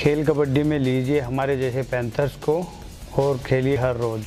खेल कबड्डी में लीजिए हमारे जैसे पैंथर्स को और खेलिए हर रोज़।